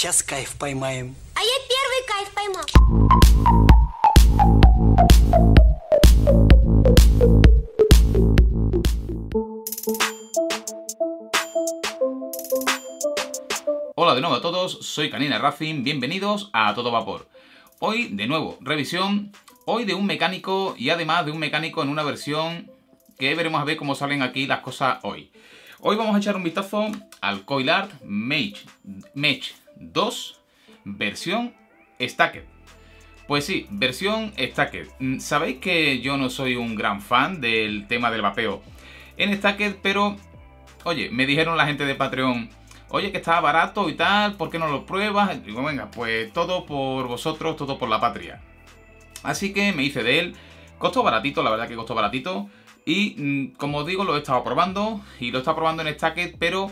Сейчас кайф поймаем. А я первый кайф поймал. Hola de nuevo a todos, soy Canina Racing, bienvenidos a Todo Vapor. Hoy, de nuevo, revisión, hoy de un mecánico y además de un mecánico en una versión que veremos a ver cómo salen aquí las cosas hoy. Hoy vamos a echar un vistazo al Coilart Mage, Mage 2 versión Stacked. Pues sí, versión Stacked. Mm, Sabéis que yo no soy un gran fan del tema del vapeo en Stacked, pero oye, me dijeron la gente de Patreon, oye que está barato y tal, ¿por qué no lo pruebas? Digo, venga, pues todo por vosotros, todo por la patria. Así que me hice de él. Costó baratito, la verdad que costó baratito. Y mm, como digo, lo he estado probando. Y lo he estado probando en Stacked, pero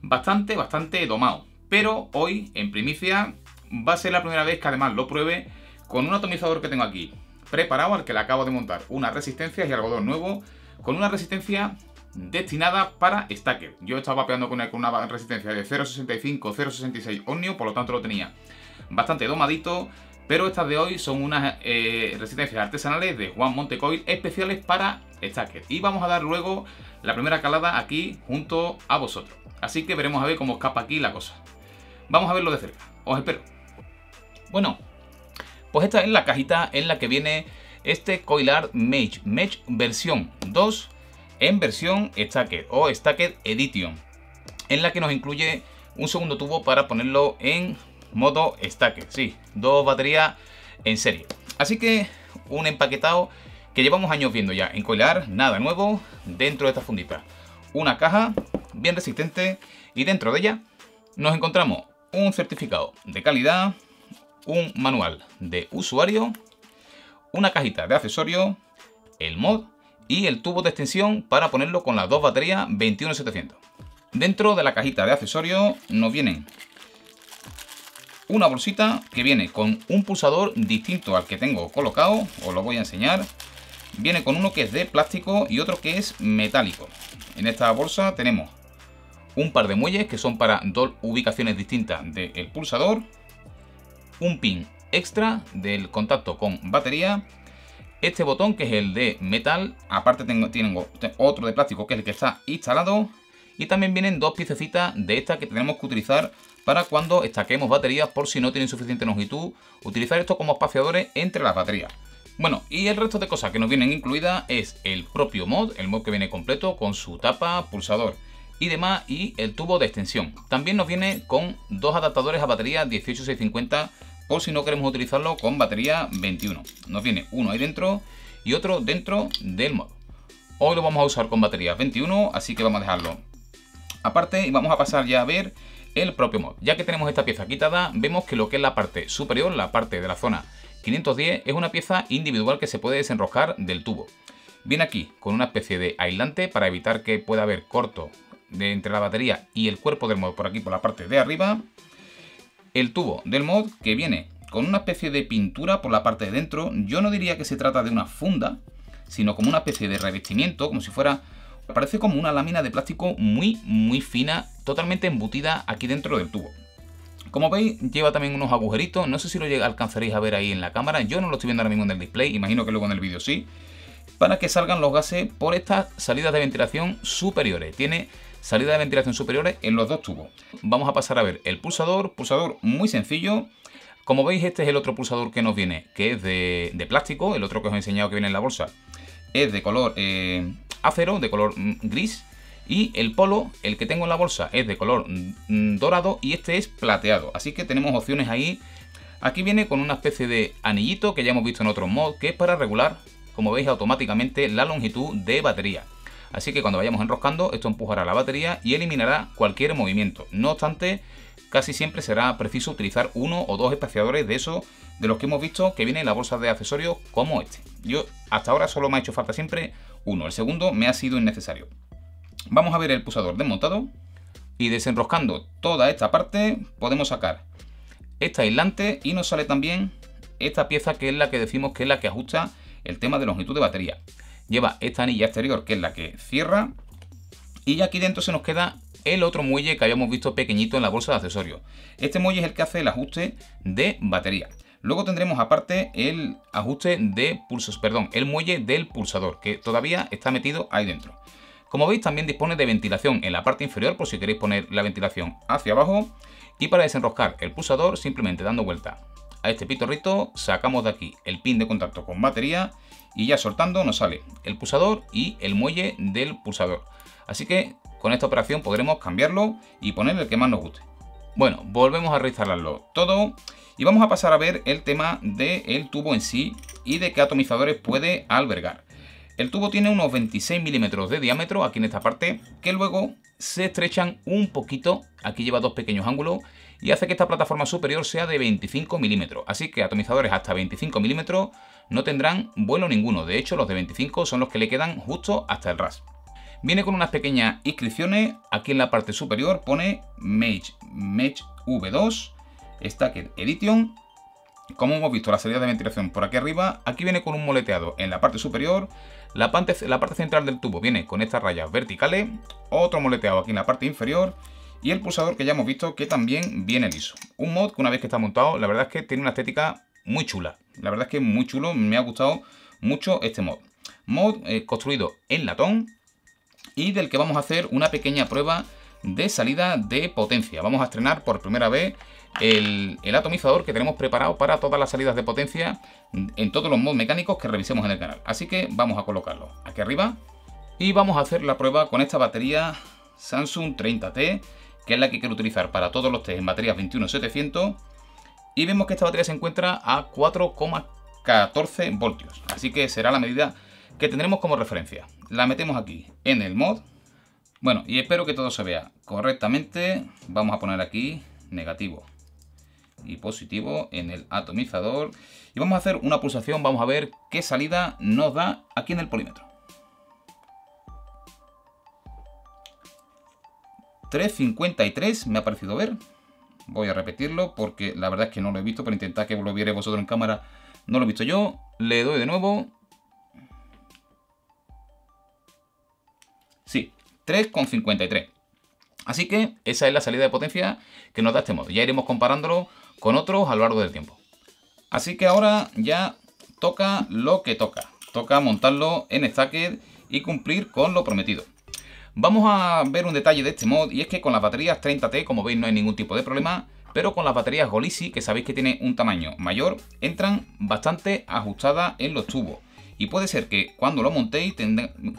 bastante, bastante domado. Pero hoy, en primicia, va a ser la primera vez que además lo pruebe con un atomizador que tengo aquí. Preparado al que le acabo de montar. Unas resistencias y algodón nuevo. Con una resistencia destinada para Stacker. Yo estaba vapeando con, con una resistencia de 0.65, 0.66 ohmio, por lo tanto lo tenía bastante domadito. Pero estas de hoy son unas eh, resistencias artesanales de Juan Montecoil especiales para Stacker. Y vamos a dar luego la primera calada aquí junto a vosotros. Así que veremos a ver cómo escapa aquí la cosa. Vamos a verlo de cerca. Os espero. Bueno, pues esta es la cajita en la que viene este Coilard Mage. Mage versión 2 en versión Stacked o Stacked Edition, en la que nos incluye un segundo tubo para ponerlo en modo Stacked. Sí, dos baterías en serie. Así que un empaquetado que llevamos años viendo ya en Coilar, nada nuevo dentro de esta fundita. Una caja bien resistente y dentro de ella nos encontramos un certificado de calidad, un manual de usuario, una cajita de accesorios, el mod y el tubo de extensión para ponerlo con las dos baterías 21700. Dentro de la cajita de accesorios nos vienen una bolsita que viene con un pulsador distinto al que tengo colocado, os lo voy a enseñar. Viene con uno que es de plástico y otro que es metálico. En esta bolsa tenemos un par de muelles que son para dos ubicaciones distintas del pulsador, un pin extra del contacto con batería este botón que es el de metal, aparte tengo, otro de plástico que es el que está instalado y también vienen dos piececitas de estas que tenemos que utilizar para cuando estaquemos baterías por si no tienen suficiente longitud, utilizar esto como espaciadores entre las baterías. Bueno, y el resto de cosas que nos vienen incluidas es el propio mod, el mod que viene completo con su tapa, pulsador y demás y el tubo de extensión. También nos viene con dos adaptadores a batería 18650 por si no queremos utilizarlo con batería 21. Nos viene uno ahí dentro y otro dentro del modo. Hoy lo vamos a usar con batería 21, así que vamos a dejarlo aparte y vamos a pasar ya a ver el propio mod. Ya que tenemos esta pieza quitada, vemos que lo que es la parte superior, la parte de la zona 510, es una pieza individual que se puede desenroscar del tubo. Viene aquí con una especie de aislante para evitar que pueda haber corto de entre la batería y el cuerpo del mod por aquí por la parte de arriba el tubo del mod que viene con una especie de pintura por la parte de dentro. Yo no diría que se trata de una funda, sino como una especie de revestimiento, como si fuera... Parece como una lámina de plástico muy, muy fina, totalmente embutida aquí dentro del tubo. Como veis, lleva también unos agujeritos. No sé si lo alcanzaréis a ver ahí en la cámara. Yo no lo estoy viendo ahora mismo en el display, imagino que luego en el vídeo sí. Para que salgan los gases por estas salidas de ventilación superiores. Tiene salida de ventilación superiores en los dos tubos. Vamos a pasar a ver el pulsador, pulsador muy sencillo. Como veis, este es el otro pulsador que nos viene, que es de, plástico, el otro que os he enseñado que viene en la bolsa es de color eh, acero, de color mm, gris. Y el polo, el que tengo en la bolsa, es de color mm, dorado y este es plateado. Así que tenemos opciones ahí. Aquí viene con una especie de anillito que ya hemos visto en otros mods, que es para regular, como veis, automáticamente la longitud de batería. Así que cuando vayamos enroscando, esto empujará la batería y eliminará cualquier movimiento. No obstante, casi siempre será preciso utilizar uno o dos espaciadores de esos de los que hemos visto que vienen en la bolsa de accesorios como este. Yo hasta ahora solo me ha hecho falta siempre uno, el segundo me ha sido innecesario. Vamos a ver el pulsador desmontado y desenroscando toda esta parte podemos sacar este aislante y nos sale también esta pieza que es la que decimos que es la que ajusta el tema de longitud de batería lleva esta anilla exterior que es la que cierra y aquí dentro se nos queda el otro muelle que habíamos visto pequeñito en la bolsa de accesorios. Este muelle es el que hace el ajuste de batería. Luego tendremos aparte el ajuste de pulsos, perdón, el muelle del pulsador, que todavía está metido ahí dentro. Como veis también dispone de ventilación en la parte inferior por si queréis poner la ventilación hacia abajo y para desenroscar el pulsador simplemente dando vuelta a este pitorrito sacamos de aquí el pin de contacto con batería y ya soltando nos sale el pulsador y el muelle del pulsador. Así que con esta operación podremos cambiarlo y poner el que más nos guste. Bueno, volvemos a reinstalarlo todo y vamos a pasar a ver el tema del tubo en sí y de qué atomizadores puede albergar. El tubo tiene unos 26 milímetros de diámetro aquí en esta parte que luego se estrechan un poquito, aquí lleva dos pequeños ángulos y hace que esta plataforma superior sea de 25 milímetros. Así que atomizadores hasta 25 milímetros no tendrán vuelo ninguno, de hecho los de 25 son los que le quedan justo hasta el ras. Viene con unas pequeñas inscripciones, aquí en la parte superior pone Mage, Mage V2, Stacker Edition, como hemos visto la salida de ventilación por aquí arriba, aquí viene con un moleteado en la parte superior, la parte, la parte central del tubo viene con estas rayas verticales, otro moleteado aquí en la parte inferior y el pulsador que ya hemos visto que también viene liso. Un mod que una vez que está montado, la verdad es que tiene una estética muy chula. La verdad es que muy chulo, me ha gustado mucho este mod. Mod eh, construido en latón y del que vamos a hacer una pequeña prueba de salida de potencia. Vamos a estrenar por primera vez el, atomizador que tenemos preparado para todas las salidas de potencia en todos los mods mecánicos que revisemos en el canal. Así que vamos a colocarlo aquí arriba y vamos a hacer la prueba con esta batería Samsung 30T que es la que quiero utilizar para todos los test en baterías 21700 y vemos que esta batería se encuentra a 4,14 voltios. Así que será la medida que tendremos como referencia. La metemos aquí en el mod. Bueno y espero que todo se vea correctamente. Vamos a poner aquí negativo y positivo en el atomizador. Y vamos a hacer una pulsación vamos a ver qué salida nos da aquí en el polímetro 3.53 me ha parecido ver. Voy a repetirlo porque la verdad es que no lo he visto, pero intentar que lo viere vosotros en cámara. No lo he visto yo. Le doy de nuevo. Sí, 3,53. Así que esa es la salida de potencia que nos da este modo. Ya iremos comparándolo con otros a lo largo del tiempo. Así que ahora ya toca lo que toca. Toca montarlo en Stacked y cumplir con lo prometido. Vamos a ver un detalle de este mod y es que con las baterías 30T, como veis, no hay ningún tipo de problema, pero con las baterías Golisi, que sabéis que tiene un tamaño mayor, entran bastante ajustadas en los tubos. Y puede ser que cuando lo montéis,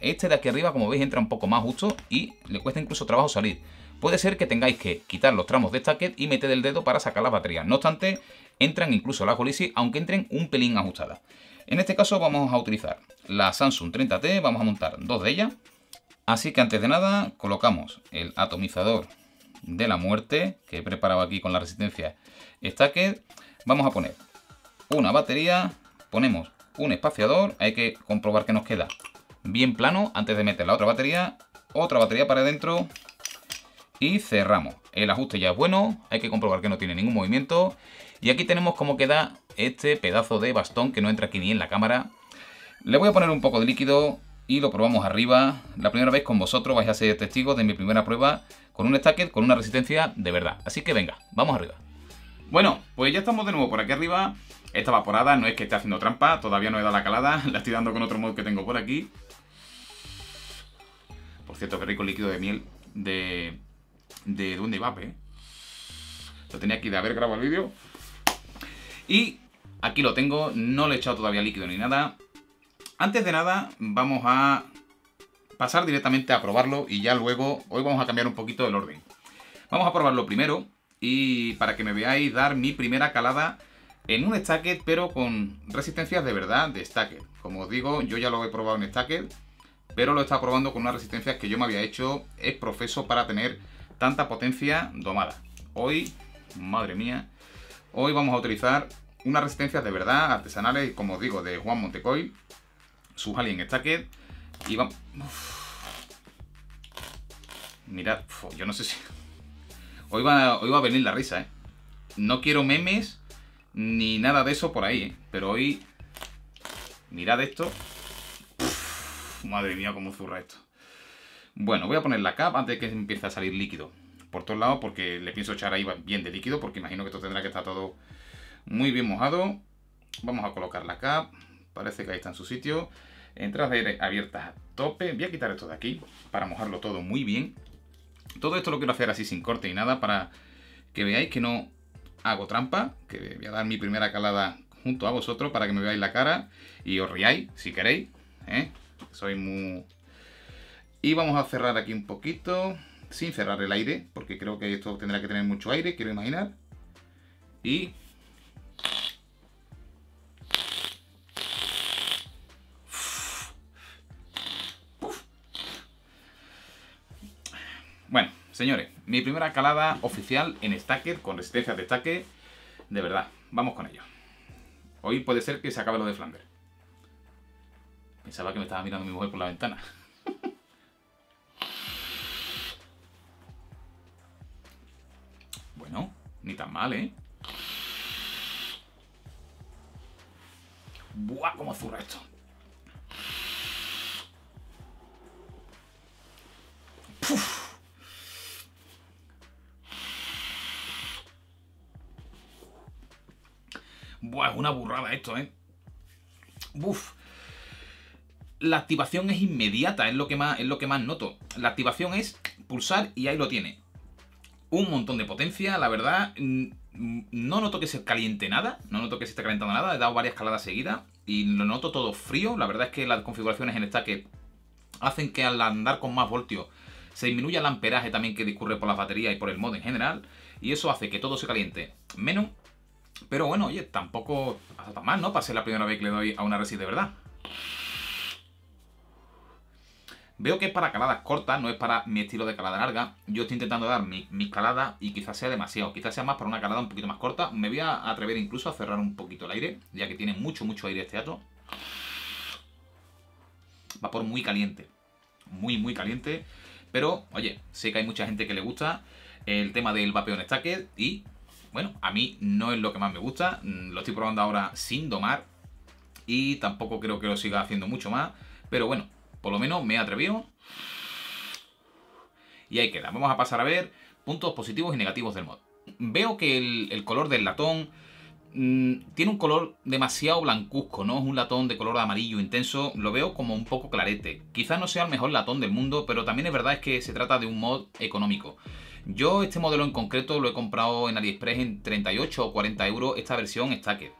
este de aquí arriba, como veis, entra un poco más justo y le cuesta incluso trabajo salir. Puede ser que tengáis que quitar los tramos de stacket y meter el dedo para sacar las baterías. No obstante, entran incluso las Golisi, aunque entren un pelín ajustadas. En este caso vamos a utilizar la Samsung 30T, vamos a montar dos de ellas. Así que antes de nada colocamos el atomizador de la muerte que he preparado aquí con la resistencia Stacked. Vamos a poner una batería, ponemos un espaciador, hay que comprobar que nos queda bien plano antes de meter la otra batería, otra batería para adentro y cerramos. El ajuste ya es bueno, hay que comprobar que no tiene ningún movimiento y aquí tenemos cómo queda este pedazo de bastón que no entra aquí ni en la cámara. Le voy a poner un poco de líquido y lo probamos arriba. La primera vez con vosotros vais a ser testigos de mi primera prueba con un stacker con una resistencia de verdad. Así que venga, vamos arriba. Bueno, pues ya estamos de nuevo por aquí arriba. Esta vaporada no es que esté haciendo trampa, todavía no he dado la calada, la estoy dando con otro mod que tengo por aquí. Por cierto, qué rico líquido de miel de... ¿De dónde va, eh? Lo tenía aquí de haber grabado el vídeo. Y aquí lo tengo, no le he echado todavía líquido ni nada. Antes de nada, vamos a pasar directamente a probarlo y ya luego, hoy vamos a cambiar un poquito el orden. Vamos a probarlo primero y para que me veáis dar mi primera calada en un stacket, pero con resistencias de verdad de stacket. Como os digo, yo ya lo he probado en stacket, pero lo he estado probando con unas resistencias que yo me había hecho. Es profeso para tener tanta potencia domada. Hoy, madre mía, hoy vamos a utilizar unas resistencias de verdad artesanales, como os digo, de Juan Montecoy sus Alien Stacked y vamos... Mirad, yo no sé si... Hoy va, hoy va a venir la risa, ¿eh? No quiero memes ni nada de eso por ahí, ¿eh? Pero hoy... Mirad esto. madre mía, cómo zurra esto. Bueno, voy a poner la cap antes de que empiece a salir líquido por todos lados porque le pienso echar ahí bien de líquido porque imagino que esto tendrá que estar todo muy bien mojado. Vamos a colocar la cap, parece que ahí está en su sitio. Entradas de aire abiertas a tope. Voy a quitar esto de aquí para mojarlo todo muy bien. Todo esto lo quiero hacer así sin corte y nada para que veáis que no hago trampa, que voy a dar mi primera calada junto a vosotros para que me veáis la cara y os riáis si queréis. ¿eh? Soy muy... Y vamos a cerrar aquí un poquito sin cerrar el aire, porque creo que esto tendrá que tener mucho aire, quiero imaginar. Y... Bueno, señores, mi primera calada oficial en Stacker, con resistencia de estaque, de verdad, vamos con ello. Hoy puede ser que se acabe lo de Flander. Pensaba que me estaba mirando mi mujer por la ventana. Ni tan mal, ¿eh? ¡Buah! ¿Cómo zurra esto? Buah, es una burrada esto, ¿eh? Buf. La activación es inmediata, es lo que más, es lo que más noto. La activación es pulsar y ahí lo tiene un montón de potencia, la verdad. No noto que se caliente nada, no noto que se esté calentando nada. He dado varias caladas seguidas y lo noto todo frío. La verdad es que las configuraciones en esta que hacen que al andar con más voltios se disminuya el amperaje también que discurre por las baterías y por el mod en general. Y eso hace que todo se caliente menos. Pero bueno, oye, tampoco pasa tan mal, ¿no? Para ser la primera vez que le doy a una Resi de verdad. Veo que es para caladas cortas, no es para mi estilo de calada larga. Yo estoy intentando dar mi, mi calada y quizás sea demasiado. Quizás sea más para una calada un poquito más corta. Me voy a atrever incluso a cerrar un poquito el aire, ya que tiene mucho, mucho aire este ato. Vapor muy caliente. Muy, muy caliente. Pero, oye, sé que hay mucha gente que le gusta el tema del vapeo en y, bueno, a mí no es lo que más me gusta. Lo estoy probando ahora sin domar y tampoco creo que lo siga haciendo mucho más. Pero bueno, por lo menos me he atrevido. Y ahí queda. Vamos a pasar a ver puntos positivos y negativos del mod. Veo que el, color del latón mm, tiene un color demasiado blancuzco, ¿no? Es un latón de color amarillo intenso. Lo veo como un poco clarete. Quizás no sea el mejor latón del mundo, pero también es verdad es que se trata de un mod económico. Yo este modelo en concreto lo he comprado en AliExpress en 38 o 40 euros, esta versión Stacker.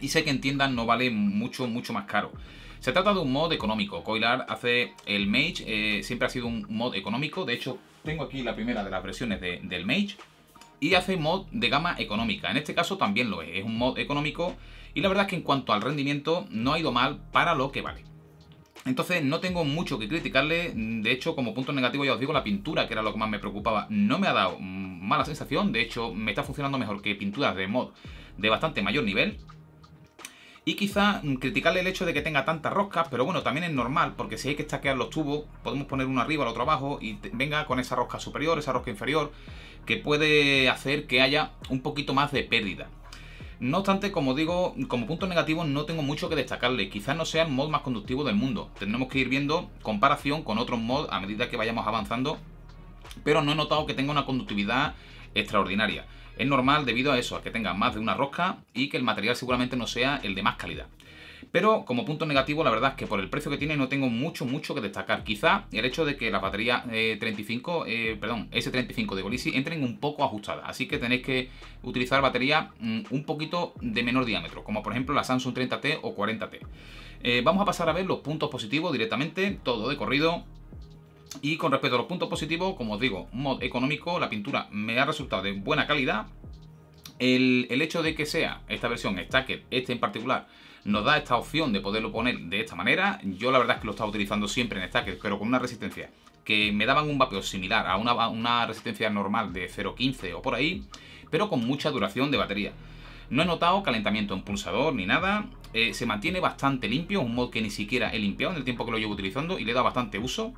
Y sé que en tiendas no vale mucho, mucho más caro. Se trata de un mod económico. Coilar hace el Mage, eh, siempre ha sido un mod económico. De hecho, tengo aquí la primera de las versiones del Mage. Y hace mod de gama económica. En este caso también lo es. Es un mod económico. Y la verdad es que en cuanto al rendimiento no ha ido mal para lo que vale. Entonces no tengo mucho que criticarle, de hecho como punto negativo ya os digo la pintura, que era lo que más me preocupaba, no me ha dado mala sensación, de hecho me está funcionando mejor que pinturas de mod de bastante mayor nivel, y quizá criticarle el hecho de que tenga tantas roscas, pero bueno, también es normal, porque si hay que estaquear los tubos, podemos poner uno arriba, el otro abajo, y venga con esa rosca superior, esa rosca inferior, que puede hacer que haya un poquito más de pérdida. No obstante, como digo, como punto negativo no tengo mucho que destacarle. Quizás no sea el mod más conductivo del mundo. Tendremos que ir viendo comparación con otros mods a medida que vayamos avanzando. Pero no he notado que tenga una conductividad extraordinaria. Es normal debido a eso, a que tenga más de una rosca y que el material seguramente no sea el de más calidad. Pero como punto negativo, la verdad es que por el precio que tiene no tengo mucho, mucho que destacar. Quizá el hecho de que la batería 35, eh, perdón, S35 de Golisi entren un poco ajustadas. Así que tenéis que utilizar batería mm, un poquito de menor diámetro, como por ejemplo la Samsung 30T o 40T. Eh, vamos a pasar a ver los puntos positivos directamente, todo de corrido. Y con respecto a los puntos positivos, como os digo, mod económico, la pintura me ha resultado de buena calidad. El, hecho de que sea esta versión Stacker, este en particular, nos da esta opción de poderlo poner de esta manera. Yo la verdad es que lo estaba utilizando siempre en Stacker, pero con una resistencia que me daban un vapeo similar a una, una resistencia normal de 0.15 o por ahí, pero con mucha duración de batería. No he notado calentamiento en pulsador ni nada, eh, se mantiene bastante limpio, un mod que ni siquiera he limpiado en el tiempo que lo llevo utilizando y le da bastante uso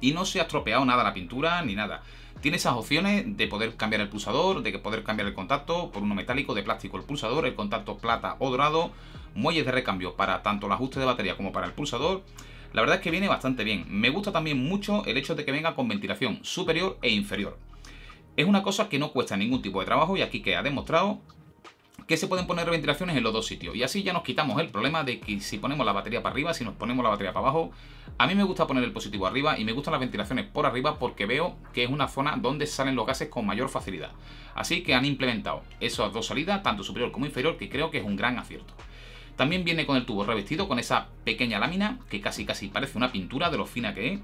y no se ha estropeado nada la pintura ni nada. Tiene esas opciones de poder cambiar el pulsador, de poder cambiar el contacto por uno metálico, de plástico el pulsador, el contacto plata o dorado, muelles de recambio para tanto el ajuste de batería como para el pulsador. La verdad es que viene bastante bien. Me gusta también mucho el hecho de que venga con ventilación superior e inferior. Es una cosa que no cuesta ningún tipo de trabajo y aquí que ha demostrado que se pueden poner ventilaciones en los dos sitios. Y así ya nos quitamos el problema de que si ponemos la batería para arriba, si nos ponemos la batería para abajo. A mí me gusta poner el positivo arriba y me gustan las ventilaciones por arriba porque veo que es una zona donde salen los gases con mayor facilidad. Así que han implementado esas dos salidas, tanto superior como inferior, que creo que es un gran acierto. También viene con el tubo revestido con esa pequeña lámina que casi casi parece una pintura de lo fina que es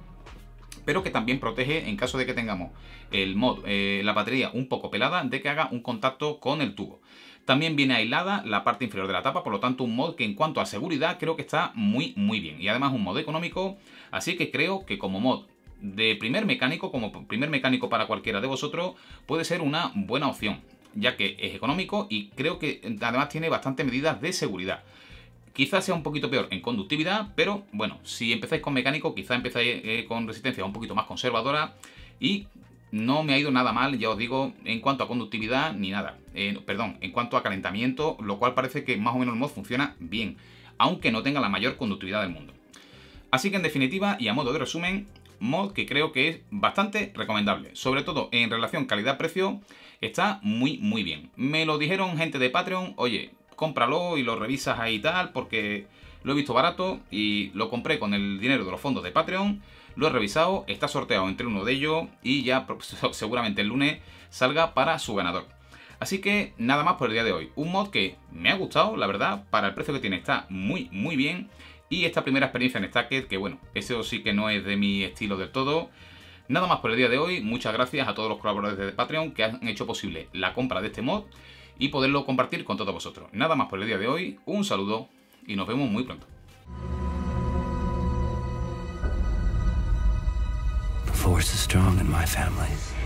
pero que también protege en caso de que tengamos el mod, eh, la batería un poco pelada, de que haga un contacto con el tubo. También viene aislada la parte inferior de la tapa, por lo tanto un mod que en cuanto a seguridad creo que está muy muy bien. Y además un mod económico, así que creo que como mod de primer mecánico, como primer mecánico para cualquiera de vosotros, puede ser una buena opción, ya que es económico y creo que además tiene bastantes medidas de seguridad. Quizás sea un poquito peor en conductividad, pero bueno, si empezáis con mecánico, quizás empezáis eh, con resistencia un poquito más conservadora y no me ha ido nada mal, ya os digo, en cuanto a conductividad ni nada. Eh, perdón, en cuanto a calentamiento, lo cual parece que más o menos el mod funciona bien, aunque no tenga la mayor conductividad del mundo. Así que en definitiva, y a modo de resumen, mod que creo que es bastante recomendable. Sobre todo en relación calidad-precio, está muy muy bien. Me lo dijeron gente de Patreon, oye, cómpralo y lo revisas ahí y tal, porque lo he visto barato y lo compré con el dinero de los fondos de Patreon lo he revisado, está sorteado entre uno de ellos y ya seguramente el lunes salga para su ganador. Así que nada más por el día de hoy. Un mod que me ha gustado, la verdad, para el precio que tiene está muy muy bien. Y esta primera experiencia en Stacked, que bueno, eso sí que no es de mi estilo del todo. Nada más por el día de hoy, muchas gracias a todos los colaboradores de Patreon que han hecho posible la compra de este mod y poderlo compartir con todos vosotros. Nada más por el día de hoy, un saludo y nos vemos muy pronto. force is strong in my family.